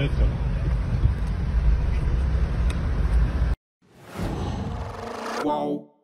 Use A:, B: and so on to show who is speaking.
A: direita.
B: Qual